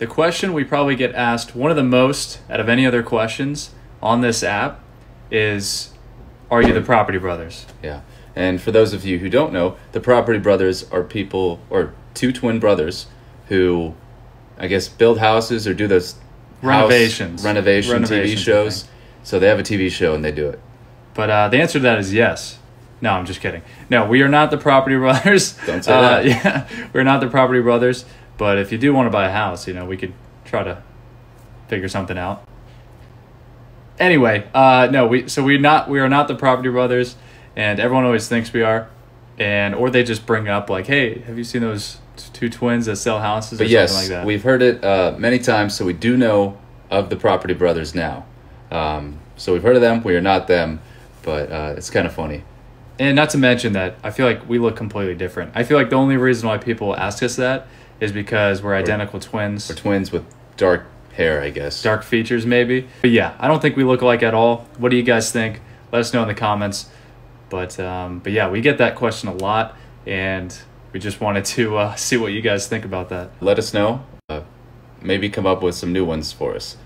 the question we probably get asked, one of the most out of any other questions on this app, is Are you the Property Brothers? Yeah. And for those of you who don't know, the Property Brothers are people, or two twin brothers, who I guess build houses or do those Renovations. renovation Renovations, TV shows. So they have a TV show and they do it. But uh, the answer to that is yes. No, I'm just kidding. No, we are not the Property Brothers. Don't say Uh, that. Yeah, we're not the Property Brothers. But if you do want to buy a house, you know, we could try to figure something out. Anyway, uh, no, we so we're not we are not the Property Brothers, and everyone always thinks we are, and or they just bring up like, hey, have you seen those t- two twins that sell houses or But yes, something like that? we've heard it uh, many times, so we do know of the Property Brothers now. Um, so we've heard of them. We are not them, but uh, it's kind of funny. And not to mention that I feel like we look completely different. I feel like the only reason why people ask us that is because we're identical twins. We're twins with dark hair, I guess. dark features maybe. But yeah, I don't think we look alike at all. What do you guys think? Let us know in the comments. But um, but yeah, we get that question a lot, and we just wanted to uh, see what you guys think about that. Let us know. Uh, maybe come up with some new ones for us.